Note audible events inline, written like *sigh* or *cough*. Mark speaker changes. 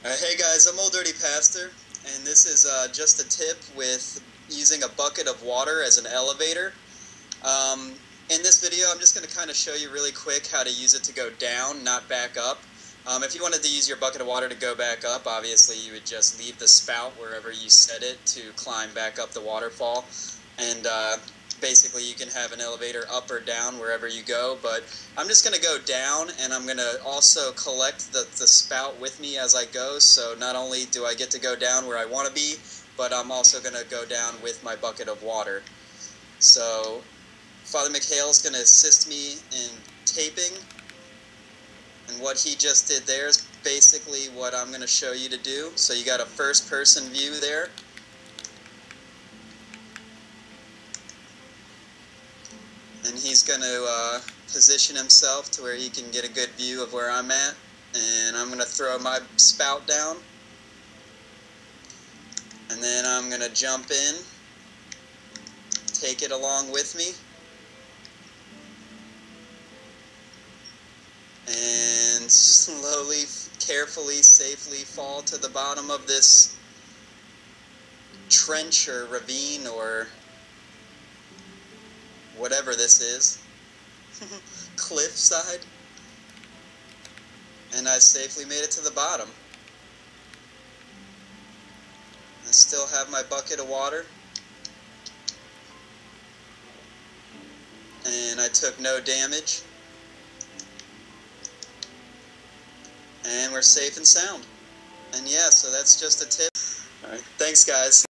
Speaker 1: Hey guys, I'm Ol Dirty Pastur, and this is uh, just a tip with using a bucket of water as an elevator. Um, in this video, I'm just going to kind of show you really quick how to use it to go down, not back up. Um, if you wanted to use your bucket of water to go back up, obviously you would just leave the spout wherever you set it to climb back up the waterfall. And uh, basically you can have an elevator up or down wherever you go, but I'm just going to go down and I'm going to also collect the, the spout with me as I go, so not only do I get to go down where I want to be, but I'm also going to go down with my bucket of water. So Father McHale is going to assist me in taping, and what he just did there is basically what I'm going to show you to do. So you got a first person view there. And he's going to uh, position himself to where he can get a good view of where I'm at. And I'm going to throw my spout down. And then I'm going to jump in, take it along with me. And *laughs* slowly, carefully, safely fall to the bottom of this trench or ravine or whatever this is, *laughs* cliffside, and I safely made it to the bottom. I still have my bucket of water, and I took no damage, and we're safe and sound. And yeah, so that's just a tip. All right, thanks guys.